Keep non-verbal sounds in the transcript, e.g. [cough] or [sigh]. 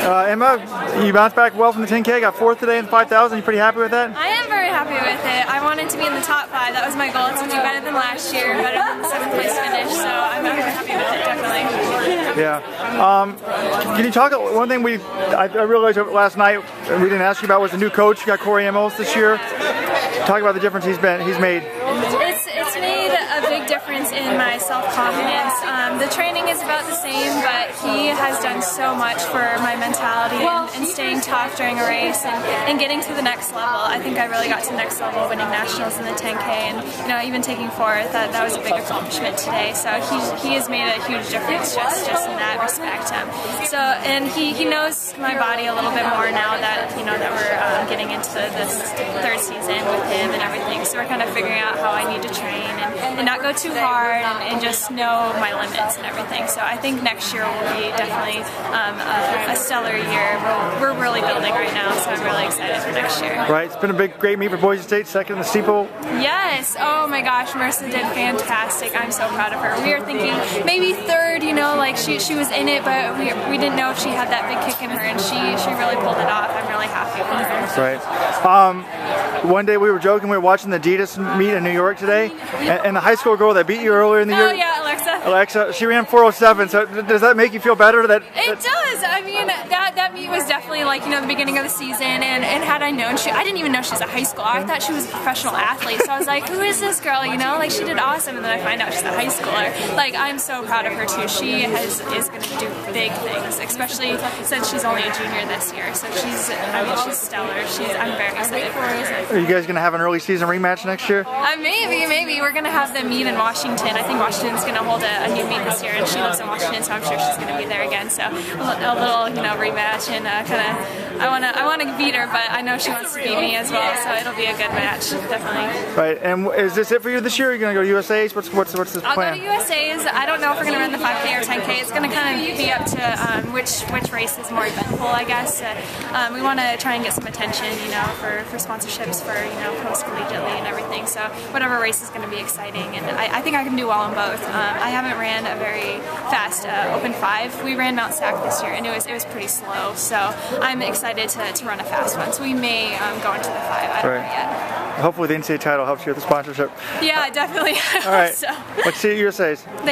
Uh, Emma, you bounced back well from the 10K, got fourth today in the 5,000. You pretty happy with that? I am very happy with it. I wanted to be in the top five. That was my goal to do better than last year, better than seventh place finish. So I'm very happy with it, definitely. Yeah. Um, can you talk? One thing we I, I realized last night we didn't ask you about was the new coach. You got Corey Ihmels this year. Talk about the difference he's been he's made. It's it's made a big difference in my self confidence. Um, the training is about the same, but he has done so much for my mentality and, and staying tough during a race and, and getting to the next level. I think I really got to the next level winning nationals in the 10K and you know even taking fourth. That, that was a big accomplishment today. So he, he has made a huge difference just just in that respect. Um, so and he, he knows my body a little bit more now that you know that we're um, getting into this third season with him and everything. So we're kind of figuring out how I need to train and, and not go too hard and, and, just know my limits and everything. So I think next year will be definitely um, a, a, stellar year. We're, we're, really building right now, so I'm really excited for next year. Right, it's been a big, great meet for Boise State, second in the steeple. Yes, oh my gosh, Marisa did fantastic. I'm so proud of her. We were thinking maybe third, you know, like she, she was in it, but we, we didn't know if she had that big kick in her, and she, she really pulled it off. I'm really happy with her. Right. Um, one day we were joking, we were watching the Adidas meet in New York today, and, and, the high school girl that beat you earlier in the oh, year. Oh yeah, Alexa. Alexa, she ran 407. So does that make you feel better? That, that it does. I mean, that that meet was definitely like you know the beginning of the season, and, and had I known she, I didn't even know she was a high schooler. I thought she was a professional athlete. So I was like, who is this girl? You know, like she did awesome, and then I find out she's a high schooler. Like I'm so proud of her too. She has is going to do big things, especially since she's only a junior this year. So she's, I mean, she's stellar. She's, I'm very excited for her. Are you guys going to have an early season rematch next year? Uh, maybe, maybe. We're going to have the meet in Washington. I think Washington's going to hold a, a, new meet this year, and she lives in Washington, so I'm sure she's going to be there again. So a, little, you know, rematch, and uh, kind of, I want to, I want to beat her, but I know she wants to beat me as well, so it'll be a good match, definitely. Right, and is this it for you this year? Are you going to go to USA's? What's, what's, what's the I'll plan? I'll go to USA's. I don't know if we're going to run the 5K or 10K. It's going to kind of be up to um, which which race is more eventful, I guess. Uh, um, we want to try and get some attention, you know, for, for sponsorships for, you know, post collegiately everything. So whatever race is going to be exciting, and I, I, think I can do well in both. Um, I haven't ran a very fast uh, open five. We ran Mount Sac this year, and it was it was pretty slow. So I'm excited to, to run a fast one. So we may um, go into the five. I don't right. know yet. Hopefully the NCAA title helps you with the sponsorship. Yeah, definitely. All right. [laughs] so. Let's see at USA's. Thank